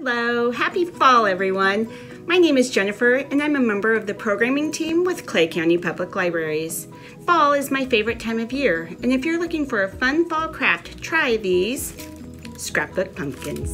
Hello, happy fall everyone. My name is Jennifer and I'm a member of the programming team with Clay County Public Libraries. Fall is my favorite time of year and if you're looking for a fun fall craft, try these scrapbook pumpkins.